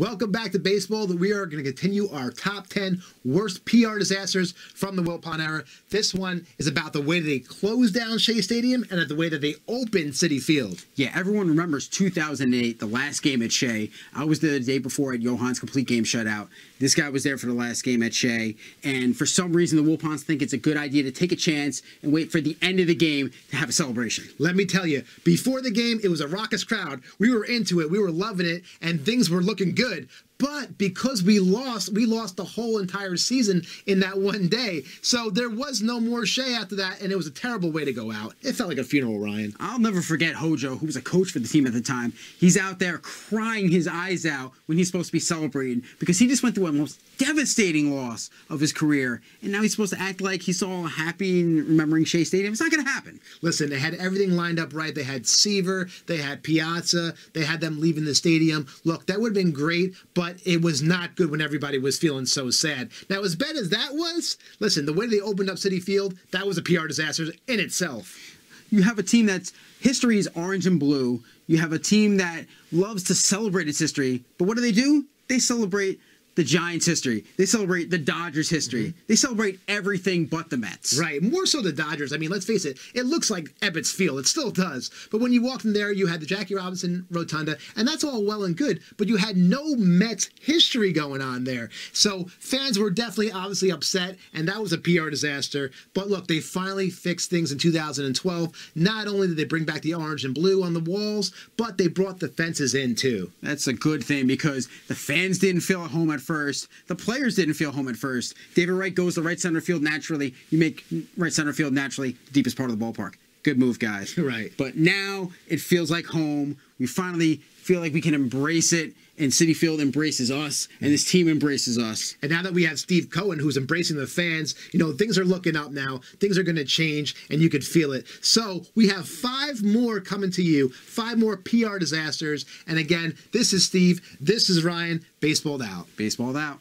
Welcome back to BaseBald. That we are going to continue our top 10 worst PR disasters from the Wilpon era. This one is about the way that they closed down Shea Stadium and the way that they opened Citi Field. Yeah, everyone remembers 2008, the last game at Shea. I was there the day before at Johan's complete game shutout. This guy was there for the last game at Shea, and for some reason, the Wilpons think it's a good idea to take a chance and wait for the end of the game to have a celebration. Let me tell you, before the game, it was a raucous crowd. We were into it, we were loving it, and things were looking good good. But because we lost, we lost the whole entire season in that one day. So there was no more Shea after that, and it was a terrible way to go out. It felt like a funeral, Ryan. I'll never forget Hojo, who was a coach for the team at the time. He's out there crying his eyes out when he's supposed to be celebrating because he just went through a most devastating loss of his career, and now he's supposed to act like he's all happy and remembering Shea Stadium. It's not going to happen. Listen, they had everything lined up right. They had Seaver, they had Piazza, they had them leaving the stadium. Look, that would have been great, but but it was not good when everybody was feeling so sad. Now, as bad as that was, listen, the way they opened up Citi Field, that was a PR disaster in itself. You have a team that's history is orange and blue. You have a team that loves to celebrate its history, but what do they do? They celebrate the Giants' history. They celebrate the Dodgers' history. Mm-hmm. They celebrate everything but the Mets. Right. More so the Dodgers. I mean, let's face it, it looks like Ebbets Field. It still does. But when you walked in there, you had the Jackie Robinson Rotunda, and that's all well and good, but you had no Mets history going on there. So fans were definitely obviously upset, and that was a PR disaster. But look, they finally fixed things in 2012. Not only did they bring back the orange and blue on the walls, but they brought the fences in too. That's a good thing because the fans didn't feel at home at first. The players didn't feel home at first. David Wright goes to right center field naturally. You make right center field naturally the deepest part of the ballpark. Good move, guys. Right. But now it feels like home. We finally feel like we can embrace it, and Citi Field embraces us, and this team embraces us. And now that we have Steve Cohen, who's embracing the fans, you know, things are looking up now. Things are going to change, and you could feel it. So we have five more coming to you, five more PR disasters. And again, this is Steve. This is Ryan. BaseBald out. BaseBald out.